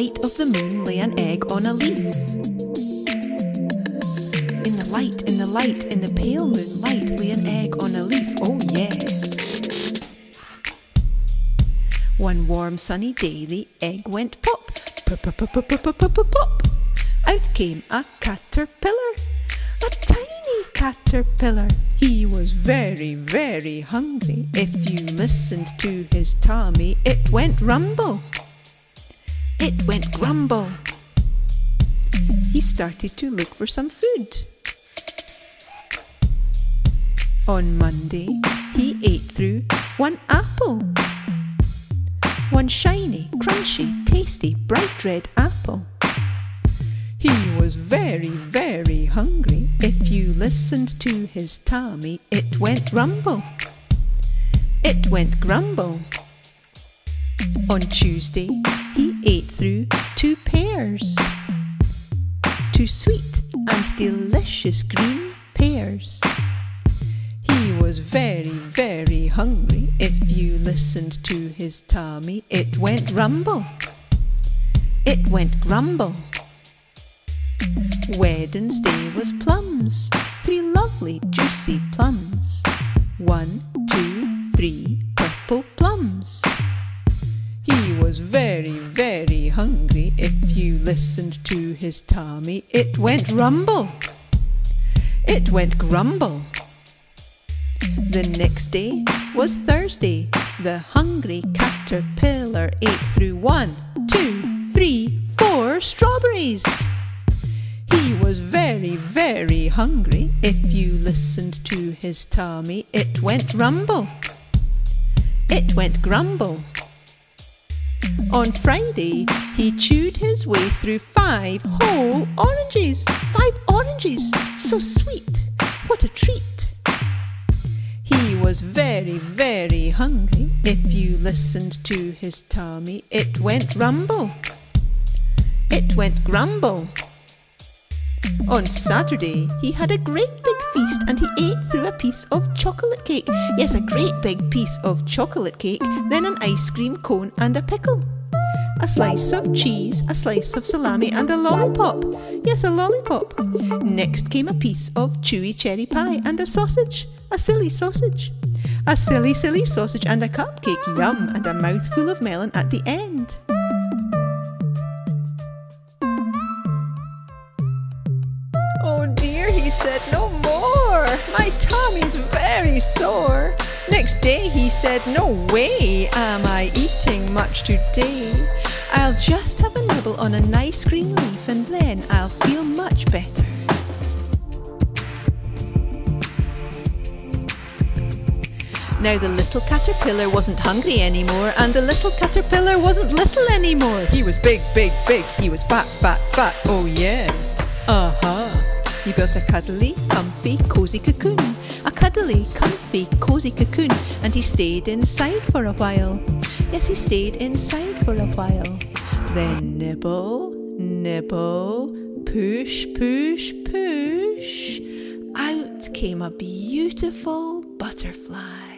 light of the moon lay an egg on a leaf. In the light, in the light, in the pale moonlight lay an egg on a leaf. Oh yeah. One warm sunny day the egg went pop. Pop, pop, pop, pop, pop, pop, pop, pop. Out came a caterpillar. A tiny caterpillar. He was very, very hungry. If you listened to his tummy, it went rumble. It went grumble. He started to look for some food. On Monday, he ate through one apple. One shiny, crunchy, tasty, bright red apple. He was very, very hungry. If you listened to his tummy, it went rumble. It went grumble. On Tuesday, ate through two pears. Two sweet and delicious green pears. He was very, very hungry. If you listened to his tummy, it went rumble. It went grumble. Wednesday was plums, three lovely juicy plums. One, two, three hungry. If you listened to his tummy, it went rumble. It went grumble. The next day was Thursday. The hungry caterpillar ate through one, two, three, four strawberries. He was very, very hungry. If you listened to his tummy, it went rumble. It went grumble. On Friday, he chewed his way through five whole oranges. Five oranges! So sweet! What a treat! He was very, very hungry. If you listened to his tummy, it went rumble. It went grumble. On Saturday, he had a great feast and he ate through a piece of chocolate cake. Yes, a great big piece of chocolate cake, then an ice cream cone and a pickle. A slice of cheese, a slice of salami, and a lollipop. Yes, a lollipop. Next came a piece of chewy cherry pie and a sausage, a silly sausage. A silly, silly sausage and a cupcake, yum, and a mouthful of melon at the end. Oh dear, he said, no. My tummy's very sore. Next day he said, no way am I eating much today. I'll just have a nibble on a nice green leaf and then I'll feel much better. Now the little caterpillar wasn't hungry anymore, and the little caterpillar wasn't little anymore. He was big, big, big. He was fat, fat, fat. Oh yeah. He built a cuddly, comfy, cozy cocoon. A cuddly, comfy, cozy cocoon. And he stayed inside for a while. Yes, he stayed inside for a while. Then nibble, nibble, push, push, push. Out came a beautiful butterfly.